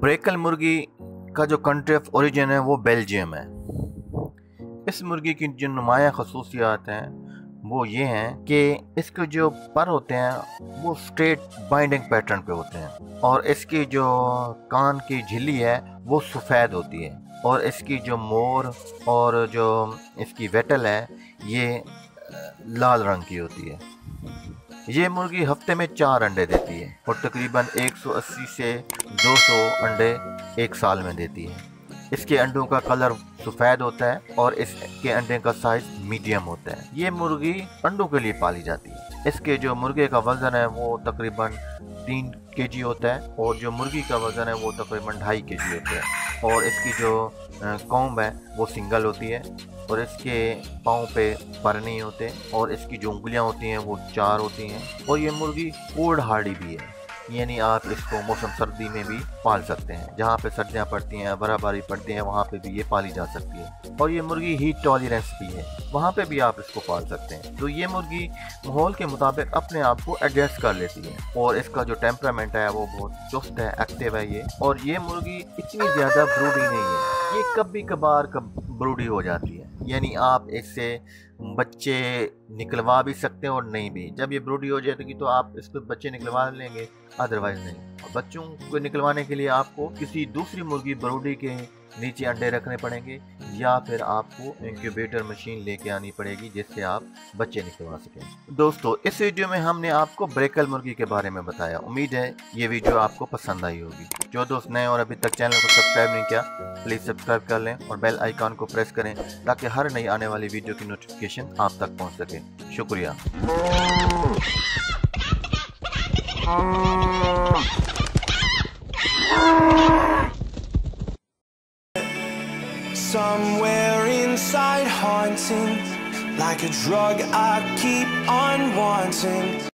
Brachial मुर्गी का जो कंट्री ऑफ़ ओरिजिन है, वो बेल्जियम है। इस मुर्गी की जो नुमाया खसूसियात हैं, वो ये हैं कि इसके जो पर होते हैं, वो स्ट्रेट बाइंडिंग पैटर्न पे होते हैं। और इसकी जो कान की झिल्ली है, वो सफ़ेद होती है। और इसकी जो मोर और जो इसकी वेटल है, ये लाल रंग की होती है। ये मुर्गी हफ़्ते में चार अंडे देती है और तकरीबन 180 से 200 अंडे एक साल में देती है। इसके अंडों का कलर सफ़ेद होता है और इसके अंडे का साइज़ मीडियम होता है। ये मुर्गी अंडों के लिए पाली जाती है। इसके जो मुर्गे का वज़न है वो तकरीबन तीन के होता है और जो मुर्गी का वज़न है वो तकरीबन ढाई के जी होता है। और इसकी जो कॉम्ब है, वो सिंगल होती है और इसके पाँव पे पर नहीं होते और इसकी जो उंगलियाँ होती हैं, वो चार होती हैं और ये मुर्गी कोल्ड हार्डी भी है। यानी आप इसको मौसम सर्दी में भी पाल सकते हैं। जहाँ पे सर्दियाँ पड़ती हैं बर्फबारी पड़ती है, वहाँ पे भी ये पाली जा सकती है। और ये मुर्गी हीट टॉलरेंस भी है। वहाँ पे भी आप इसको पाल सकते हैं। तो ये मुर्गी माहौल के मुताबिक अपने आप को एडजस्ट कर लेती है। और इसका जो टेम्परामेंट है, वो बहुत चुस्त है एक्टिव है ये। और ये मुर्गी इतनी ज़्यादा ब्रूडी नहीं है। ये कभी कभार कब ब्रूडी हो जाती है। यानी आप इससे बच्चे निकलवा भी सकते हैं और नहीं भी। जब ये ब्रूडी हो जाएगी तो आप इसको बच्चे निकलवा लेंगे अदरवाइज़ नहीं। और बच्चों को निकलवाने के लिए आपको किसी दूसरी मुर्गी ब्रूडी के नीचे अंडे रखने पड़ेंगे या फिर आपको इंक्यूबेटर मशीन लेके आनी पड़ेगी जिससे आप बच्चे निकलवा सकें। दोस्तों, इस वीडियो में हमने आपको ब्रेकल मुर्गी के बारे में बताया। उम्मीद है ये वीडियो आपको पसंद आई होगी। जो दोस्त नए और अभी तक चैनल को सब्सक्राइब नहीं किया प्लीज़ सब्सक्राइब कर लें और बेल आइकॉन को प्रेस करें ताकि हर नई आने वाली वीडियो की नोटिफिकेशन आप तक पहुँच सके। शुक्रिया। Somewhere inside haunting Like a drug I keep on wanting